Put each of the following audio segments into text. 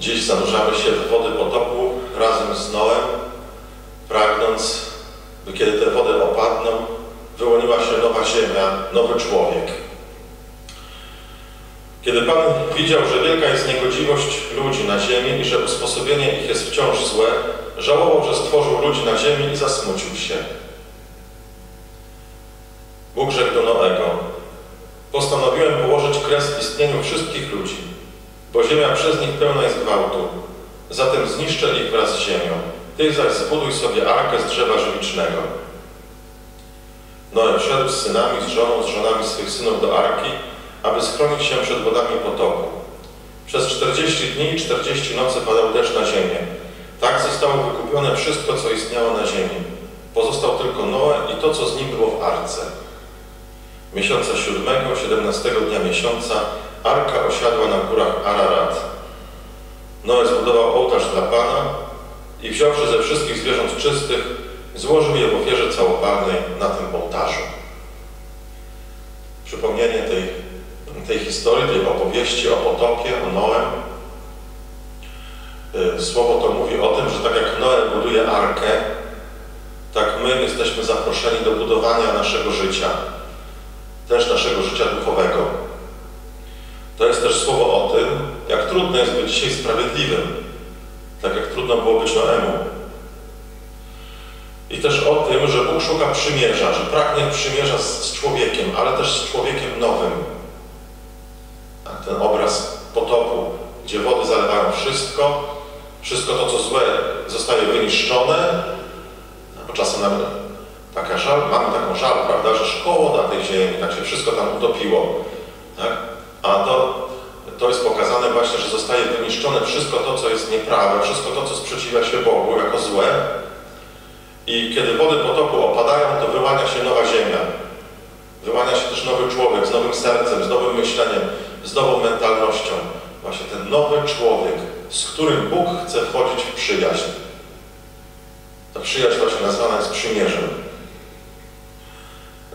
Dziś zanurzamy się w wody potopu razem z Noem, pragnąc, by kiedy te wody opadną, wyłoniła się nowa ziemia, nowy człowiek. Kiedy Pan widział, że wielka jest niegodziwość ludzi na ziemi i że usposobienie ich jest wciąż złe, żałował, że stworzył ludzi na ziemi i zasmucił się. Bóg rzekł do Noego, postanowiłem położyć kres istnieniu wszystkich ludzi, bo ziemia przez nich pełna jest gwałtu. Zatem zniszczę ich wraz z ziemią. Ty zaś zbuduj sobie arkę z drzewa żywicznego. Noe wszedł z synami, z żoną, z żonami swych synów do arki, aby schronić się przed wodami potopu. Przez 40 dni i 40 nocy padał deszcz na ziemię. Tak zostało wykupione wszystko, co istniało na ziemi. Pozostał tylko Noe i to, co z nim było w arce. Miesiąca siódmego, 17 dnia miesiąca, arka osiadła na górach Ararat. Noe zbudował ołtarz dla Pana i wziąwszy ze wszystkich zwierząt czystych, złożył je w ofierze całopalnej na tym ołtarzu. Przypomnienie tej, tej historii, tej opowieści o potopie, o Noem. Y, Słowo to mówi o tym, że tak jak Noe buduje arkę, tak my jesteśmy zaproszeni do budowania naszego życia, też naszego życia duchowego. To jest też słowo o tym, jak trudno jest być dzisiaj sprawiedliwym, tak jak trudno było być Noemu. I też o tym, że Bóg szuka przymierza, że pragnie przymierza z, z człowiekiem, ale też z człowiekiem nowym. Tak, ten obraz potopu, gdzie wody zalewają wszystko, wszystko to, co złe, zostaje wyniszczone, bo czasem nam taka żal, mamy taką żal, prawda, że szkoda tej ziemi, tak się wszystko tam utopiło. Tak? A to, właśnie, że zostaje wyniszczone wszystko to, co jest nieprawe, wszystko to, co sprzeciwia się Bogu jako złe. I kiedy wody potopu opadają, to wyłania się nowa ziemia. Wyłania się też nowy człowiek z nowym sercem, z nowym myśleniem, z nową mentalnością. Właśnie ten nowy człowiek, z którym Bóg chce wchodzić w przyjaźń. Ta przyjaźń właśnie nazwana jest przymierzem.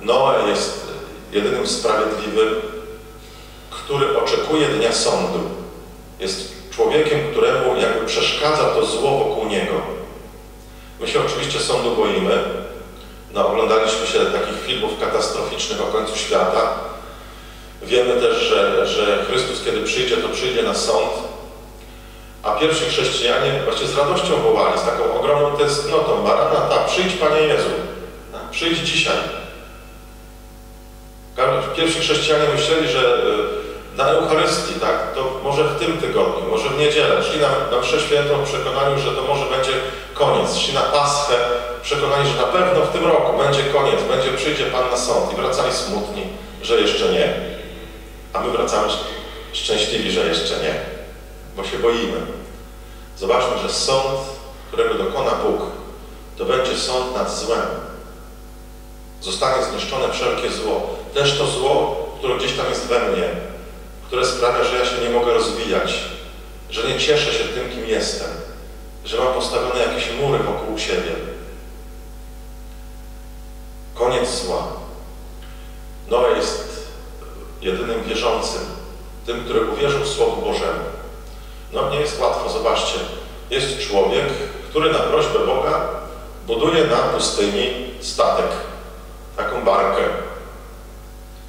Noe jest jedynym sprawiedliwym, który oczekuje dnia sądu. Jest człowiekiem, któremu jakby przeszkadza to zło wokół niego. My się oczywiście sądu boimy. No, oglądaliśmy się takich filmów katastroficznych o końcu świata. Wiemy też, że, że Chrystus, kiedy przyjdzie, to przyjdzie na sąd. A pierwsi chrześcijanie właśnie z radością wołali, z taką ogromną tęsknotą. Maranata, przyjdź Panie Jezu. Przyjdź dzisiaj. Pierwsi chrześcijanie myśleli, że na Eucharystii, tak, to może w tym tygodniu, może w niedzielę. Szli na, na mszę w przekonaniu, że to może będzie koniec. Szli na Paschę przekonani, że na pewno w tym roku będzie koniec, będzie przyjdzie Pan na sąd. I wracali smutni, że jeszcze nie. A my wracamy szczęśliwi, że jeszcze nie, bo się boimy. Zobaczmy, że sąd, którego dokona Bóg, to będzie sąd nad złem. Zostanie zniszczone wszelkie zło. Też to zło, które gdzieś tam jest we mnie, które sprawia, że ja się nie mogę rozwijać, że nie cieszę się tym, kim jestem, że mam postawione jakieś mury wokół siebie. Koniec zła. Noe jest jedynym wierzącym, tym, który uwierzył Słowu Bożemu. No nie jest łatwo, zobaczcie. Jest człowiek, który na prośbę Boga buduje na pustyni statek, taką barkę.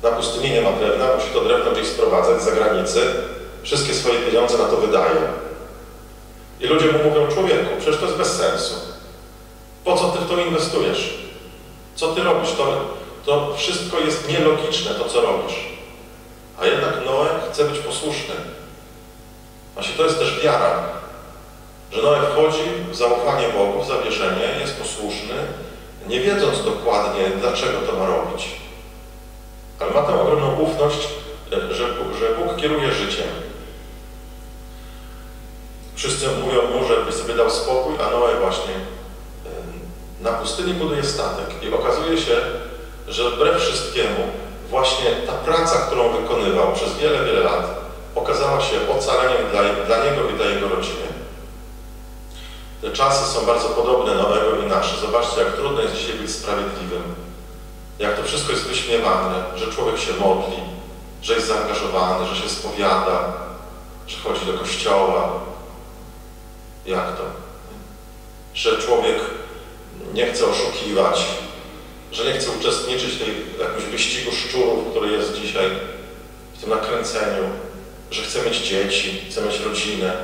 Na pustyni nie ma drewna, musi to drewno gdzieś sprowadzać z zagranicy. Wszystkie swoje pieniądze na to wydaje. I ludzie mu mówią, człowieku, przecież to jest bez sensu. Po co ty w to inwestujesz? Co ty robisz? To, to wszystko jest nielogiczne, to co robisz. A jednak Noe chce być posłuszny. Właśnie to jest też wiara, że Noe wchodzi w zaufanie Bogu, w zawieszenie, jest posłuszny, nie wiedząc dokładnie, dlaczego to ma robić. Ale ma tę ogromną ufność, że, że Bóg kieruje życiem. Wszyscy mówią mu, żeby sobie dał spokój, a Noe właśnie na pustyni buduje statek. I okazuje się, że wbrew wszystkiemu właśnie ta praca, którą wykonywał przez wiele, wiele lat, okazała się ocaleniem dla, dla niego i dla jego rodziny. Te czasy są bardzo podobne Noego i nasze. Zobaczcie, jak trudno jest dzisiaj być sprawiedliwym. Jak to wszystko jest wyśmiewane, że człowiek się modli, że jest zaangażowany, że się spowiada, że chodzi do kościoła, Jak to? Że człowiek nie chce oszukiwać, że nie chce uczestniczyć w tej jakimś wyścigu szczurów, który jest dzisiaj, w tym nakręceniu, że chce mieć dzieci, chce mieć rodzinę.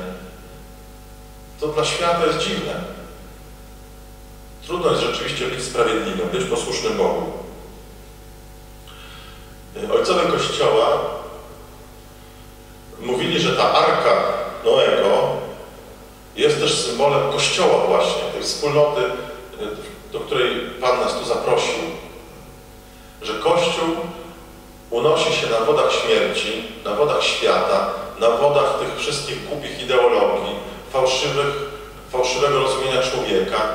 To dla świata jest dziwne. Trudno jest rzeczywiście być sprawiedliwym, być posłusznym Bogu. Ojcowie Kościoła mówili, że ta arka Noego jest też symbolem Kościoła właśnie, tej wspólnoty, do której Pan nas tu zaprosił. Że Kościół unosi się na wodach śmierci, na wodach świata, na wodach tych wszystkich głupich ideologii, fałszywych, fałszywego rozumienia człowieka,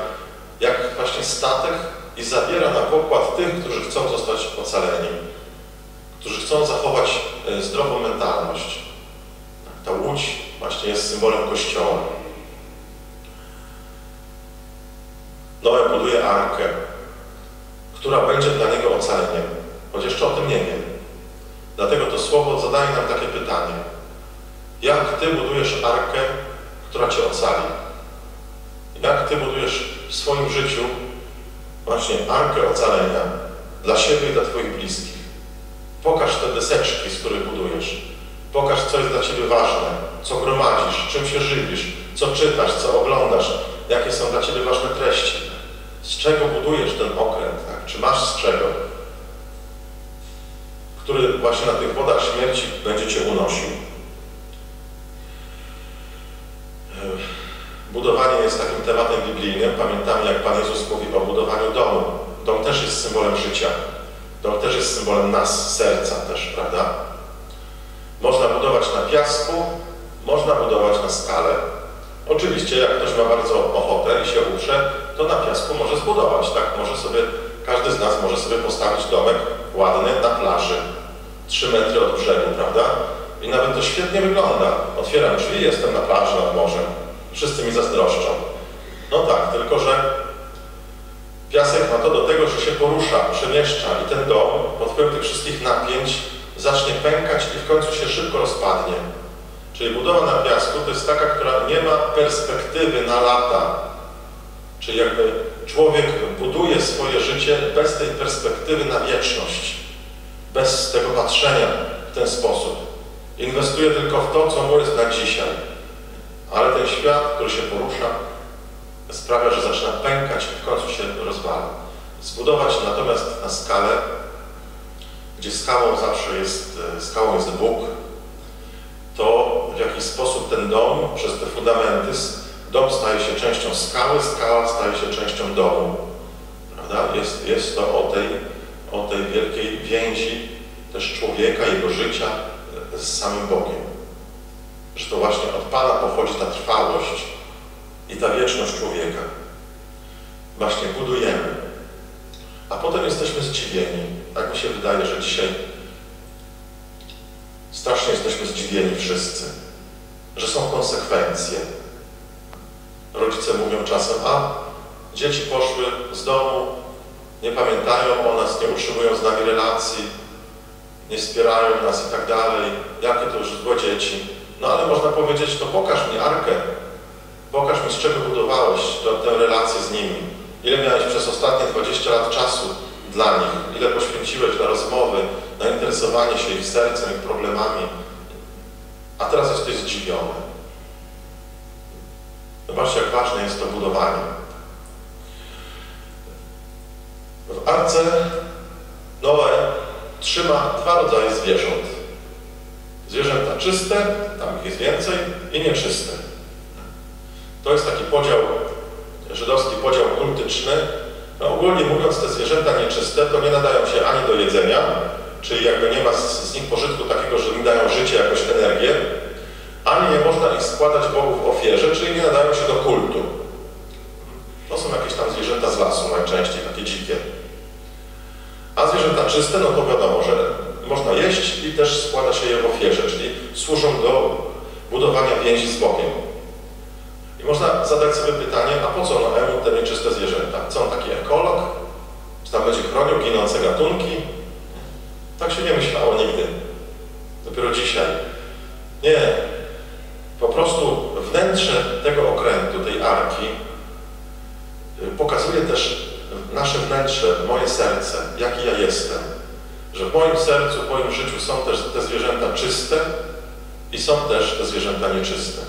jak właśnie statek i zabiera na pokład tych, którzy chcą zostać ocaleni, którzy chcą zachować e, zdrową mentalność. Ta łódź właśnie jest symbolem Kościoła. Noe buduje arkę, która będzie dla niego ocaleniem, choć jeszcze o tym nie wie. Dlatego to słowo zadaje nam takie pytanie. Jak Ty budujesz arkę, która Cię ocali? Jak Ty budujesz w swoim życiu właśnie arkę ocalenia dla siebie i dla Twoich bliskich? Pokaż te deseczki, z których budujesz. Pokaż, co jest dla Ciebie ważne, co gromadzisz, czym się żywisz, co czytasz, co oglądasz, jakie są dla Ciebie ważne treści. Z czego budujesz ten okręt, tak? Czy masz z czego? Który właśnie na tych wodach śmierci będzie Cię unosił. Budowanie jest takim tematem biblijnym. Pamiętamy, jak Pan Jezus mówi o budowaniu domu. Dom też jest symbolem życia. Dom też jest symbolem nas, serca też, prawda? Można budować na piasku, można budować na skale. Oczywiście, jak ktoś ma bardzo ochotę i się uprze, to na piasku może zbudować, tak? Może sobie, każdy z nas może sobie postawić domek ładny na plaży, 3 metry od brzegu, prawda? I nawet to świetnie wygląda. Otwieram drzwi, jestem na plaży nad morzem. Wszyscy mi zazdroszczą. No tak, tylko że piasek ma to do tego, że się porusza, przemieszcza i ten dom pod wpływem tych wszystkich napięć zacznie pękać i w końcu się szybko rozpadnie. Czyli budowa na piasku to jest taka, która nie ma perspektywy na lata. Czyli jakby człowiek buduje swoje życie bez tej perspektywy na wieczność. Bez tego patrzenia w ten sposób. Inwestuje tylko w to, co mu jest na dzisiaj. Ale ten świat, który się porusza, sprawia, że zaczyna pękać i w końcu się rozwala. Zbudować natomiast na skalę, gdzie skałą zawsze jest, skałą jest Bóg, to w jakiś sposób ten dom przez te fundamenty, dom staje się częścią skały, skała staje się częścią domu. Prawda? Jest, jest to o tej, o tej wielkiej więzi też człowieka, jego życia z samym Bogiem. Że to właśnie od Pana pochodzi ta trwałość i ta wieczność człowieka. Właśnie budujemy. A potem jesteśmy zdziwieni. Tak mi się wydaje, że dzisiaj strasznie jesteśmy zdziwieni wszyscy, że są konsekwencje. Rodzice mówią czasem, a dzieci poszły z domu, nie pamiętają o nas, nie utrzymują z nami relacji, nie wspierają nas i tak dalej. Jakie to już złe dzieci. No ale można powiedzieć, to pokaż mi Arkę. Pokaż mi, z czego budowałeś tę relację z nimi. Ile miałeś przez ostatnie 20 lat czasu dla nich. Ile poświęciłeś na rozmowy, na interesowanie się ich sercem, ich problemami. A teraz jesteś zdziwiony. Zobaczcie, jak ważne jest to budowanie. W Arce Noe trzyma dwa rodzaje zwierząt. Zwierzęta czyste, tam ich jest więcej, i nieczyste. To jest taki podział, żydowski podział kultyczny. No, ogólnie mówiąc, te zwierzęta nieczyste to nie nadają się ani do jedzenia, czyli jakby nie ma z, nich pożytku takiego, że im dają życie, jakąś energię, ani nie można ich składać Bogu w ofierze, czyli nie nadają się do kultu. To są jakieś tam zwierzęta z lasu najczęściej, takie dzikie. A zwierzęta czyste, no to wiadomo, że można jeść i też składa się je w ofierze, czyli służą do budowania więzi z Bogiem. I można zadać sobie pytanie, a po co Noemu te nieczyste zwierzęta? Co on taki ekolog? Czy tam będzie chronił ginące gatunki? Tak się nie myślało nigdy. Dopiero dzisiaj. Nie. Po prostu wnętrze tego okrętu, tej arki, y, pokazuje też nasze wnętrze, moje serce, jaki ja jestem. Że w moim sercu, w moim życiu są też te zwierzęta czyste i są też te zwierzęta nieczyste.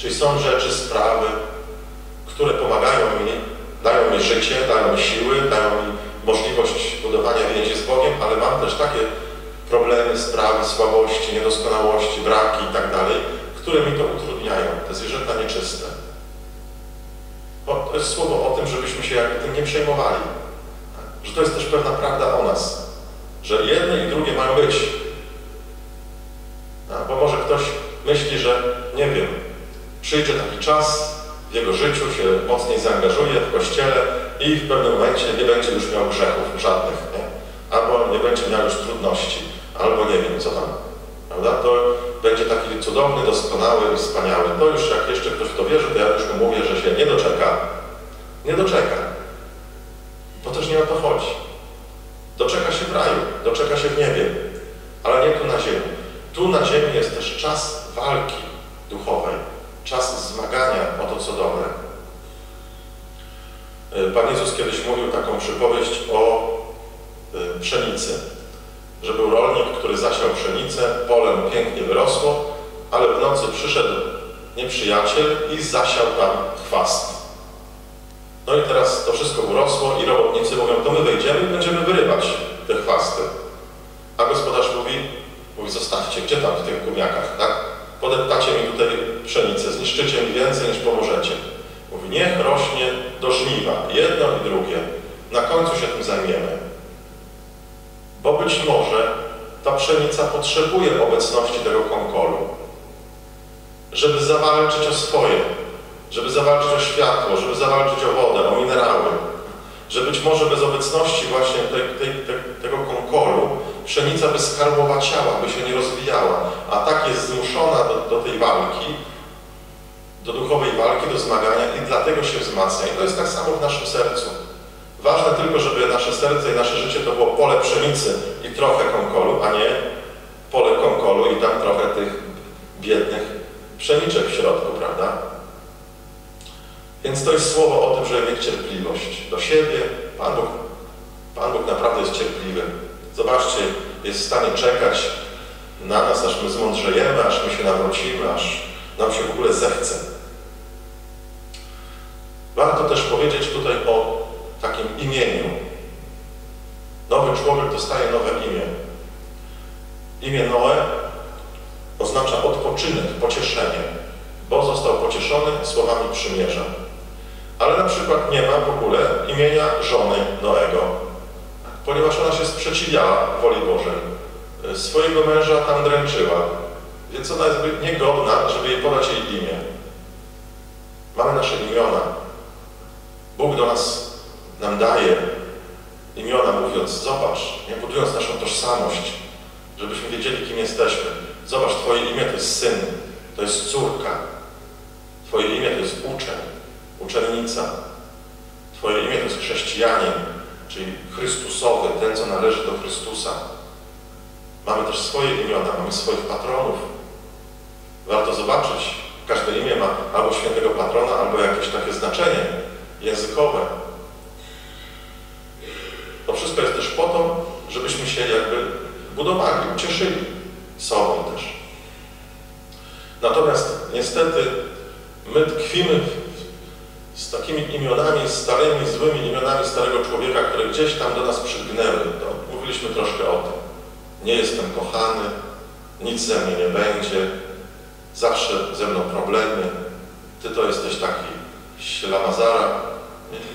Czyli są rzeczy, sprawy, które pomagają mi, dają mi życie, dają mi siły, dają mi możliwość budowania więzi z Bogiem, ale mam też takie problemy, sprawy, słabości, niedoskonałości, braki i tak które mi to utrudniają, te zwierzęta nieczyste. To jest słowo o tym, żebyśmy się jakby tym nie przejmowali. Że to jest też pewna prawda o nas. Że jedne i drugie mają być. Bo może ktoś myśli, że nie wiem, przyjdzie taki czas w jego życiu, się mocniej zaangażuje w Kościele i w pewnym momencie nie będzie już miał grzechów żadnych, nie? albo nie będzie miał już trudności, albo nie wiem co tam, prawda? To będzie taki cudowny, doskonały, wspaniały. To już jak jeszcze ktoś w to wierzy, to ja już mu mówię, że się nie doczeka. Nie doczeka. Bo też nie o to chodzi. Doczeka się w raju, doczeka się w niebie, ale nie tu na ziemi. Tu na ziemi jest też czas walki duchowej, czas zmagania o to, co dobre. E, Pan Jezus kiedyś mówił taką przypowieść o e, pszenicy że był rolnik, który zasiał pszenicę, polem pięknie wyrosło, ale w nocy przyszedł nieprzyjaciel i zasiał tam chwast. No i teraz to wszystko urosło i robotnicy mówią, to my wejdziemy i będziemy wyrywać te chwasty. A gospodarz mówi, mówi, zostawcie, gdzie tam w tych gumiakach, tak? Podeptacie mi tutaj pszenicę, zniszczycie mi więcej niż pomożecie. Mówi, niech rośnie do żniwa, jedno i drugie. Na końcu się tym zajmiemy. Bo być może ta pszenica potrzebuje obecności tego konkolu, żeby zawalczyć o swoje, żeby zawalczyć o światło, żeby zawalczyć o wodę, o minerały, że być może bez obecności właśnie tego konkolu pszenica by skarłowaciała, by się nie rozwijała, a tak jest zmuszona do, do tej walki, do duchowej walki, do zmagania i dlatego się wzmacnia. I to jest tak samo w naszym sercu. Ważne tylko, żeby nasze serce i nasze życie to było pole pszenicy i trochę konkolu, a nie pole konkolu i tam trochę tych biednych pszeniczek w środku, prawda? Więc to jest słowo o tym, żeby mieć cierpliwość do siebie. Pan Bóg, Pan Bóg naprawdę jest cierpliwy. Zobaczcie, jest w stanie czekać na nas, aż my zmądrzejemy, aż my się nawrócimy, aż nam się w ogóle zechce. Warto też powiedzieć tutaj o takim imieniu. Nowy człowiek dostaje nowe imię. Imię Noe oznacza odpoczynek, pocieszenie, bo został pocieszony słowami przymierza. Ale na przykład nie ma w ogóle imienia żony Noego, ponieważ ona się sprzeciwiała woli Bożej. Swojego męża tam dręczyła, więc ona jest niegodna, żeby jej podać jej imię. Mamy nasze imiona. Bóg do nas nam daje imiona, mówiąc, zobacz, nie? budując naszą tożsamość, żebyśmy wiedzieli, kim jesteśmy. Zobacz, Twoje imię to jest syn, to jest córka. Twoje imię to jest uczeń, uczennica. Twoje imię to jest chrześcijanin, czyli Chrystusowy, ten, co należy do Chrystusa. Mamy też swoje imiona, mamy swoich patronów. Warto zobaczyć, każde imię ma albo świętego patrona, albo jakieś takie znaczenie językowe. To wszystko jest też po to, żebyśmy się jakby budowali, ucieszyli sobą też. Natomiast niestety my tkwimy z takimi imionami, starymi, złymi imionami starego człowieka, które gdzieś tam do nas przygnęły. To mówiliśmy troszkę o tym. Nie jestem kochany, nic ze mnie nie będzie, zawsze ze mną problemy, ty to jesteś taki ślamazara.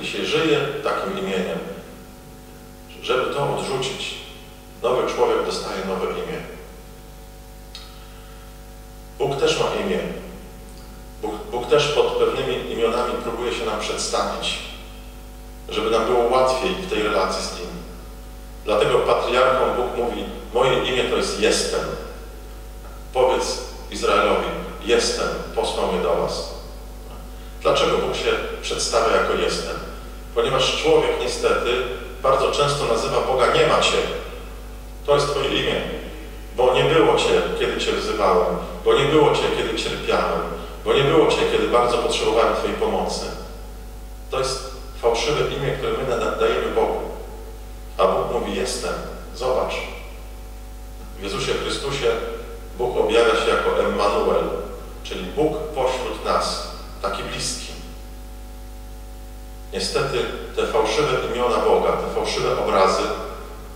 I się żyje takim imieniem żeby to odrzucić. Nowy człowiek dostaje nowe imię. Bóg też ma imię. Bóg, Bóg też pod pewnymi imionami próbuje się nam przedstawić, żeby nam było łatwiej w tej relacji z Nim. Dlatego patriarchom Bóg mówi, moje imię to jest jestem. Powiedz Izraelowi, jestem, posłał mnie do was. Dlaczego Bóg się przedstawia jako jestem? Ponieważ człowiek niestety bardzo często nazywa Boga nie ma Cię. To jest Twoje imię. Bo nie było Cię, kiedy Cię wzywałem. Bo nie było Cię, kiedy cierpiałem. Bo nie było Cię, kiedy bardzo potrzebowałem Twojej pomocy. To jest fałszywe imię, które my dajemy Bogu. A Bóg mówi, jestem, zobacz. W Jezusie Chrystusie Bóg objawia się jako Emmanuel, czyli Bóg pośród nas, taki bliski. Niestety te fałszywe imiona Boga, te fałszywe obrazy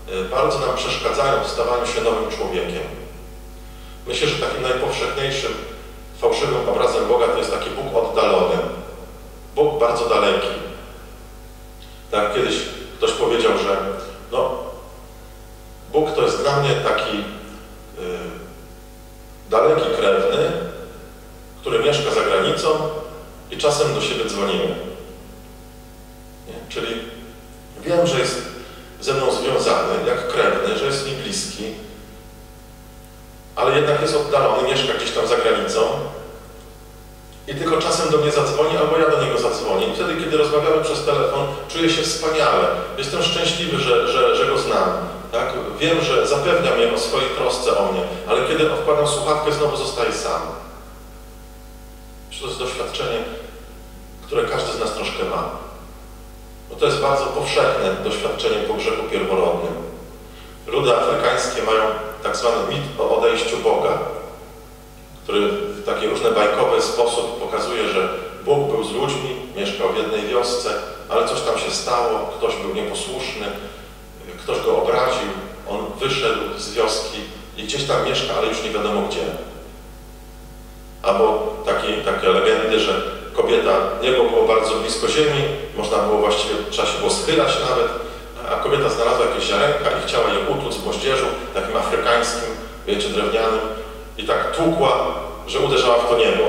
y, bardzo nam przeszkadzają w stawaniu się nowym człowiekiem. Myślę, że takim najpowszechniejszym fałszywym obrazem Boga to jest taki Bóg oddalony. Bóg bardzo daleki. Tak kiedyś ktoś powiedział, że no, Bóg to jest dla mnie taki yy, daleki krewny, który mieszka za granicą i czasem do siebie dzwonimy. Nie? Czyli wiem, że jest ze mną związany, jak krewny, że jest mi bliski, ale jednak jest oddalony, mieszka gdzieś tam za granicą i tylko czasem do mnie zadzwoni, albo ja do niego zadzwonię. I wtedy, kiedy rozmawiamy przez telefon, czuję się wspaniale. Jestem szczęśliwy, że, że, że go znam. Tak? Wiem, że zapewnia mnie o swojej trosce o mnie, ale kiedy odkładam słuchawkę, znowu zostaję sam. To jest doświadczenie, które każdy z nas troszkę ma. Bo to jest bardzo powszechne doświadczenie po grzechu pierworodnym. Ludy afrykańskie mają tak zwany mit o odejściu Boga, który w taki różny bajkowy sposób pokazuje, że Bóg był z ludźmi, mieszkał w jednej wiosce, ale coś tam się stało, ktoś był nieposłuszny, ktoś go obraził, on wyszedł z wioski i gdzieś tam mieszka, ale już nie wiadomo gdzie. Albo takie, takie legendy, że kobieta, niebo było bardzo blisko ziemi, można było właściwie, trzeba się było schylać nawet, a kobieta znalazła jakieś ziarenka i chciała je utłuc w moździerzu, takim afrykańskim, wiecie, drewnianym, i tak tłukła, że uderzała w to niebo.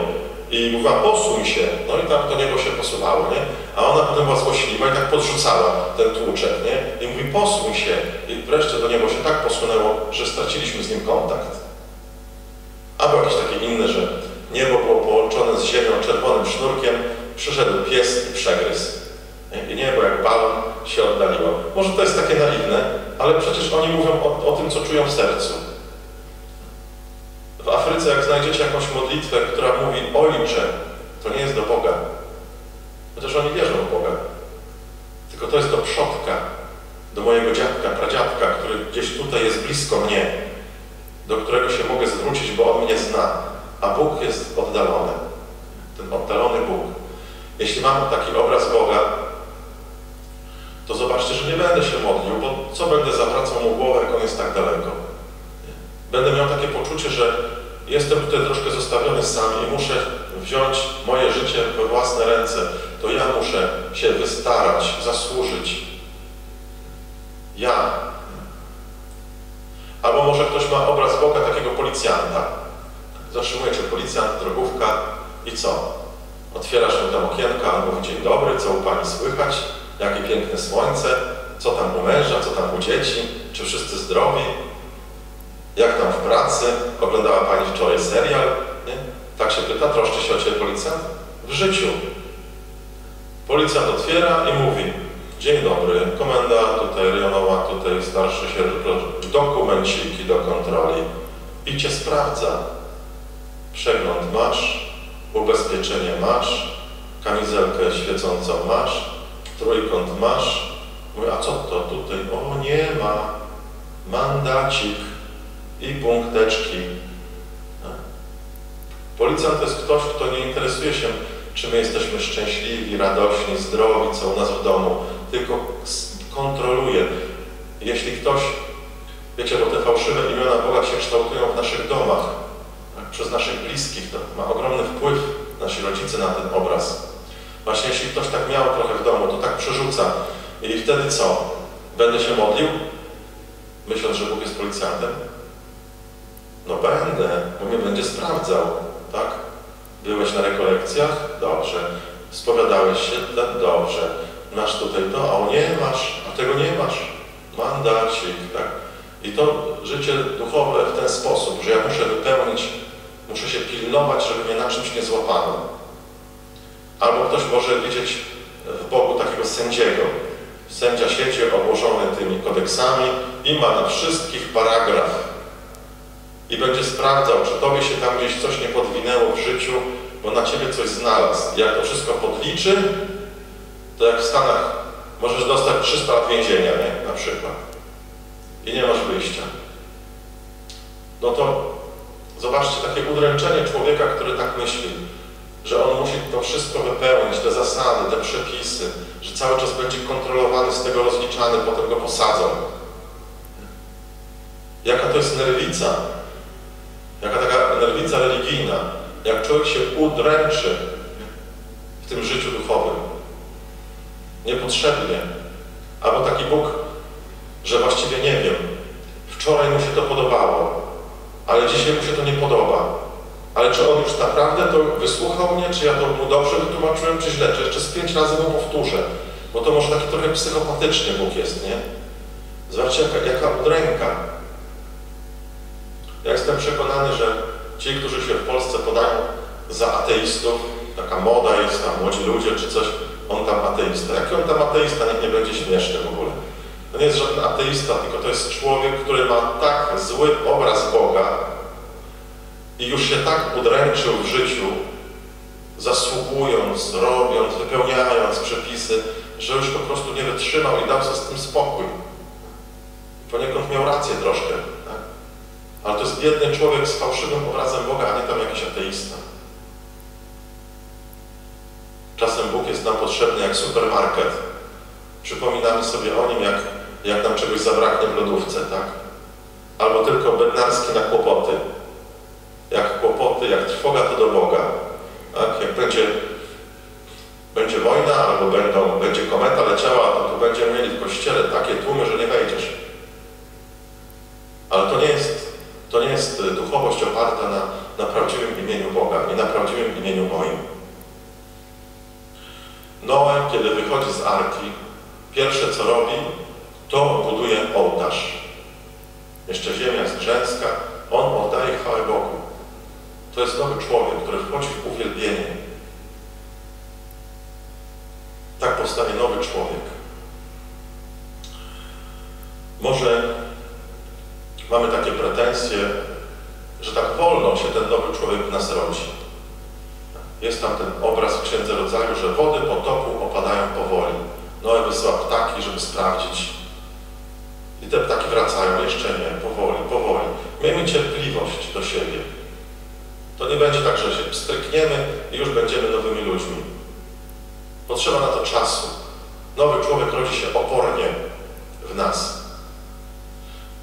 I mówiła, posuń się. No i tam to niebo się posuwało, nie? A ona potem była złośliwa i tak podrzucała ten tłuczek, nie? I mówi, posuń się. I wreszcie to niebo się tak posunęło, że straciliśmy z nim kontakt. Albo jakieś takie inne, że niebo było połączone z ziemią czerwonym sznurkiem, przyszedł pies i przegryzł. I niebo jak balon się oddaliło. Może to jest takie naiwne, ale przecież oni mówią o, o tym, co czują w sercu. W Afryce, jak znajdziecie jakąś modlitwę, która mówi Ojcze, to nie jest do Boga. Chociaż oni wierzą w Boga. Tylko to jest do przodka, do mojego dziadka, pradziadka, który gdzieś tutaj jest blisko mnie, do którego się mogę zwrócić, bo on mnie zna. A Bóg jest oddalony. Ten oddalony Bóg. Jeśli mam taki obraz Boga, to zobaczcie, że nie będę się modlił, bo co będę zawracał mu głowę, jak on jest tak daleko. Będę miał takie poczucie, że jestem tutaj troszkę zostawiony sam i muszę wziąć moje życie we własne ręce. To ja muszę się wystarać, zasłużyć. Ja. Albo może ktoś ma obraz Boga takiego policjanta. Zatrzymuje cię policjant, drogówka i co? Otwierasz mu tam okienka, albo dzień dobry, co u Pani słychać, jakie piękne słońce, co tam u męża, co tam u dzieci, czy wszyscy zdrowi, jak tam w pracy, oglądała Pani wczoraj serial, nie? Tak się pyta, troszczy się o Ciebie policjant? W życiu. Policjant otwiera i mówi, dzień dobry, komenda tutaj rejonowa, tutaj starszy sierżant, dokumenciki do kontroli i Cię sprawdza. Przegląd masz, ubezpieczenie masz, kamizelkę świecącą masz, trójkąt masz. Mówię, a co to tutaj? O, nie ma. Mandacik i punkteczki. Policjant to jest ktoś, kto nie interesuje się, czy my jesteśmy szczęśliwi, radośni, zdrowi, co u nas w domu, tylko kontroluje. Jeśli ktoś, wiecie, bo te fałszywe imiona Boga się kształtują w naszych domach, tak, przez naszych bliskich, to ma ogromny wpływ nasi rodzice na ten obraz. Właśnie jeśli ktoś tak miał trochę w domu, to tak przerzuca. I wtedy co? Będę się modlił, myśląc, że Bóg jest policjantem? No będę, bo mnie będzie sprawdzał, tak? Byłeś na rekolekcjach? Dobrze. Spowiadałeś się? Dobrze. Masz tutaj to, a nie masz, a tego nie masz. Mandacik, tak? I to życie duchowe w ten sposób, że ja muszę wypełnić, muszę się pilnować, żeby mnie na czymś nie złapano. Albo ktoś może widzieć w Bogu takiego sędziego. Sędzia siedzi obłożony tymi kodeksami i ma na wszystkich paragraf i będzie sprawdzał, czy tobie się tam gdzieś coś nie podwinęło w życiu, bo na ciebie coś znalazł. Jak to wszystko podliczy, to jak w Stanach możesz dostać 300 lat więzienia, nie? Na przykład. I nie masz wyjścia. No to zobaczcie takie udręczenie człowieka, który tak myśli, że on musi to wszystko wypełnić, te zasady, te przepisy, że cały czas będzie kontrolowany, z tego rozliczany, potem go posadzą. Jaka to jest nerwica, jaka taka nerwica religijna, jak człowiek się udręczy w tym życiu duchowym. Niepotrzebnie. Albo taki Bóg, że właściwie nie wiem, wczoraj mu się to podobało, ale dzisiaj mu się to nie podoba. Ale czy on już naprawdę to wysłuchał mnie, czy ja to mu dobrze wytłumaczyłem, czy źle, czy jeszcze z pięć razy mu powtórzę. Bo to może taki trochę psychopatyczny Bóg jest, nie? Zobaczcie, jaka, jaka udręka. Ja jestem przekonany, że ci, którzy się w Polsce podają za ateistów, taka moda jest, tam młodzi ludzie czy coś, on tam ateista. Jaki on tam ateista, niech nie będzie śmieszny w ogóle. To nie jest żaden ateista, tylko to jest człowiek, który ma tak zły obraz Boga i już się tak udręczył w życiu, zasługując, robiąc, wypełniając przepisy, że już po prostu nie wytrzymał i dał sobie z tym spokój. Poniekąd miał rację troszkę, tak? ale to jest biedny człowiek z fałszywym obrazem Boga, a nie tam jakiś ateista. Czasem Bóg jest nam potrzebny jak supermarket. Przypominamy sobie o nim, jak, jak nam czegoś zabraknie w lodówce, tak? Albo tylko bednarski na kłopoty. Jak kłopoty, jak trwoga to do Boga. Tak? Jak będzie, będzie wojna, albo będą, będzie kometa leciała, to tu będziemy mieli w kościele takie tłumy, że nie wejdziesz. Ale to nie jest, to nie jest duchowość oparta na, na prawdziwym imieniu Boga i na prawdziwym imieniu moim. Noe, kiedy wychodzi z arki, pierwsze co robi, to buduje ołtarz. Jeszcze ziemia jest grzęska, on oddaje chwałę Bogu. To jest nowy człowiek, który wchodzi w uwielbienie. Tak powstanie nowy człowiek. Może mamy takie pretensje, że tak wolno się ten nowy człowiek w nas rodzi. Jest tam ten obraz w Księdze Rodzaju, że wody potopu opadają powoli. Noe wysyła ptaki, żeby sprawdzić. I te ptaki wracają, jeszcze nie, powoli, powoli. Miejmy cierpliwość do siebie. To nie będzie tak, że się strykniemy i już będziemy nowymi ludźmi. Potrzeba na to czasu. Nowy człowiek rodzi się opornie w nas.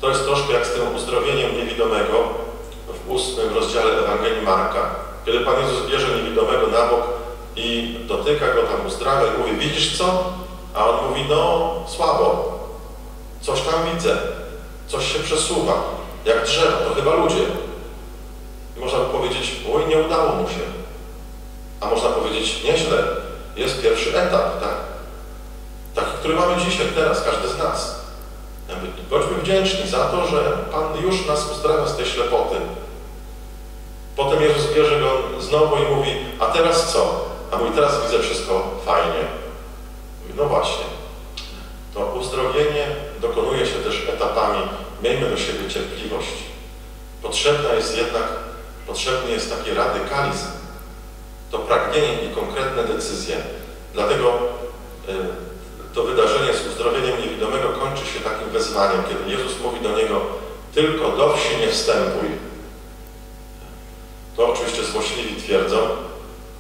To jest troszkę jak z tym uzdrowieniem niewidomego w ósmym rozdziale Ewangelii Marka. Kiedy Pan Jezus bierze niewidomego na bok i dotyka go tam, uzdrawia i mówi, widzisz co? A on mówi, no słabo, coś tam widzę, coś się przesuwa, jak drzewo, to chyba ludzie. I można by powiedzieć, oj, nie udało mu się. A można powiedzieć, nieźle, jest pierwszy etap, tak? Taki, który mamy dzisiaj, teraz, każdy z nas. Bądźmy wdzięczni za to, że Pan już nas uzdrawia z tej ślepoty. Potem Jezus bierze go znowu i mówi, a teraz co? A mówi, teraz widzę wszystko fajnie. Mówi, no właśnie. To uzdrowienie dokonuje się też etapami. Miejmy do siebie cierpliwość. Potrzebna jest jednak, potrzebny jest taki radykalizm. To pragnienie i konkretne decyzje. Dlatego y, to wydarzenie z uzdrowieniem niewidomego kończy się takim wezwaniem, kiedy Jezus mówi do niego, tylko do wsi nie wstępuj. Złośliwi twierdzą,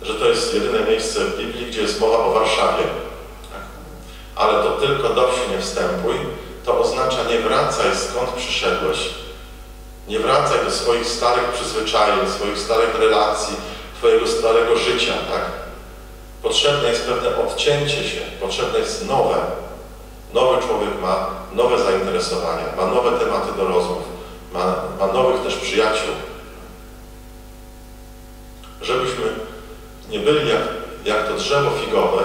że to jest jedyne miejsce w Biblii, gdzie jest mowa o Warszawie. Tak? Ale to tylko do wsi nie wstępuj, to oznacza nie wracaj skąd przyszedłeś. Nie wracaj do swoich starych przyzwyczajeń, swoich starych relacji, twojego starego życia, tak? Potrzebne jest pewne odcięcie się, potrzebne jest nowe. Nowy człowiek ma nowe zainteresowania, ma nowe tematy do rozmów, ma, ma nowych też przyjaciół żebyśmy nie byli jak, jak to drzewo figowe,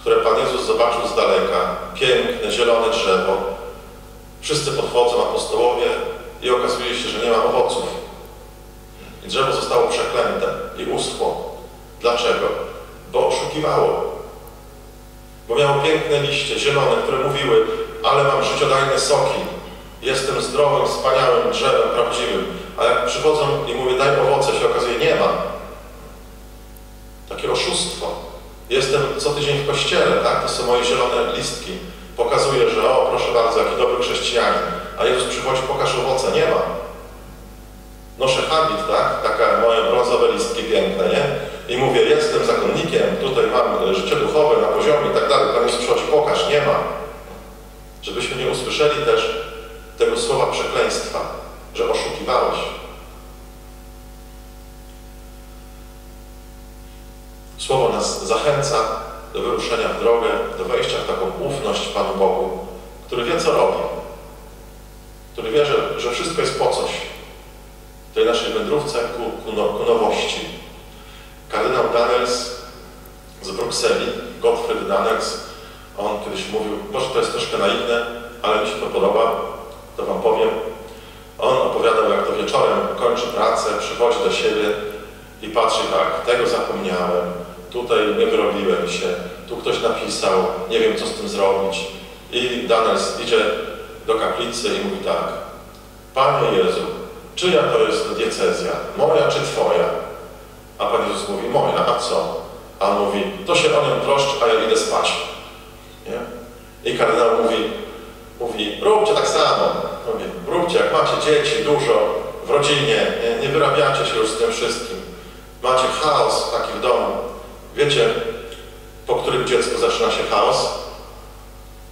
które Pan Jezus zobaczył z daleka, piękne, zielone drzewo. Wszyscy podchodzą apostołowie i okazuje się, że nie ma owoców. I drzewo zostało przeklęte i uschło. Dlaczego? Bo oszukiwało. Bo miało piękne liście, zielone, które mówiły, ale mam życiodajne soki, jestem zdrowym, wspaniałym drzewem prawdziwym, a jak przychodzą i mówię daj owoce, się okazuje nie ma. Takie oszustwo. Jestem co tydzień w kościele, tak? To są moje zielone listki. Pokazuje, że o, proszę bardzo, jaki dobry chrześcijanin. A Jezus przychodzi, pokaż owoce. Nie ma. Noszę habit, tak? Takie moje brązowe listki piękne, nie? I mówię, jestem zakonnikiem, tutaj mam życie duchowe na poziomie i tak dalej. Pan Jezus przychodzi, pokaż. Nie ma. Żebyśmy nie usłyszeli też tego słowa przekleństwa, że oszukiwałeś. Słowo nas zachęca do wyruszenia w drogę, do wejścia w taką ufność Panu Bogu, który wie, co robi, który wie, że, że wszystko jest po coś w tej naszej wędrówce ku, ku, no, ku nowości. Kardynał Daniels z Brukseli, Gottfried Daniels, on kiedyś mówił, może to jest troszkę naiwne, ale mi się to podoba, to Wam powiem. On opowiadał, jak to wieczorem kończy pracę, przychodzi do siebie i patrzy tak, tego zapomniałem, tutaj nie wyrobiłem się, tu ktoś napisał, nie wiem co z tym zrobić. I Daniels idzie do kaplicy i mówi tak, Panie Jezu, czyja to jest diecezja, moja czy Twoja? A Pan Jezus mówi, moja, a co? A on mówi, to się o nią troszcz, a ja idę spać. Nie? I kardynał mówi, mówi, róbcie tak samo. Mówi, róbcie, jak macie dzieci dużo w rodzinie, nie, nie wyrabiacie się już z tym wszystkim. Macie chaos taki w domu. Wiecie, po którym dziecku zaczyna się chaos?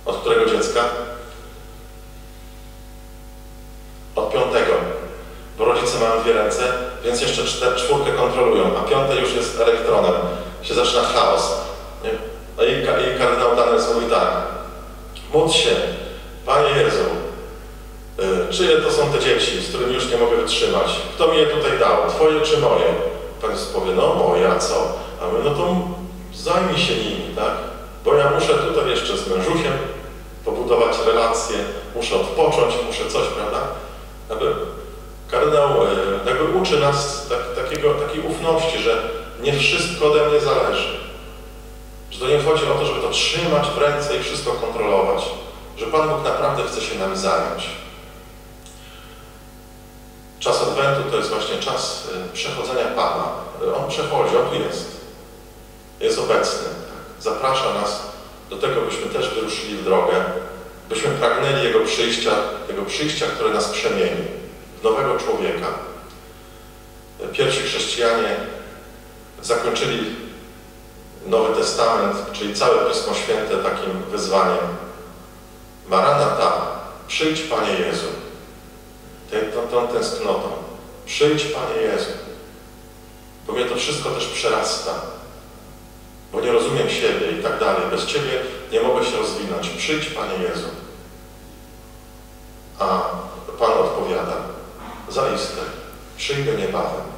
Od którego dziecka? Od piątego. Bo rodzice mają dwie ręce, więc jeszcze czter, czwórkę kontrolują, a piąte już jest elektronem. Się zaczyna chaos. Nie? No i, i kardynał Daniels mówi tak. Módl się, Panie Jezu, y, czyje to są te dzieci, z którymi już nie mogę wytrzymać? Kto mi je tutaj dał? Twoje czy moje? Pan powie, no moja, co? A my, no to zajmij się nimi, tak? Bo ja muszę tutaj jeszcze z mężusiem pobudować relacje, muszę odpocząć, muszę coś, prawda? Jakby kardynał y, jakby uczy nas tak, takiego, takiej ufności, że nie wszystko ode mnie zależy. Że to nie chodzi o to, żeby to trzymać w ręce i wszystko kontrolować. Że Pan Bóg naprawdę chce się nami zająć. Czas Adwentu to jest właśnie czas y, przechodzenia Pana. On przechodzi, On tu jest. Obecny. Zaprasza nas do tego, byśmy też wyruszyli w drogę, byśmy pragnęli Jego przyjścia, Jego przyjścia, które nas przemieni w nowego człowieka. Pierwsi chrześcijanie zakończyli Nowy Testament, czyli całe Pismo Święte takim wyzwaniem. Maranata, przyjdź Panie Jezu. Tą, tą tęsknotą. Przyjdź Panie Jezu. Bo mnie to wszystko też przerasta. Bo nie rozumiem siebie i tak dalej. Bez Ciebie nie mogę się rozwinąć. Przyjdź Panie Jezu. A Pan odpowiada. Zaiste, przyjdę niebawem.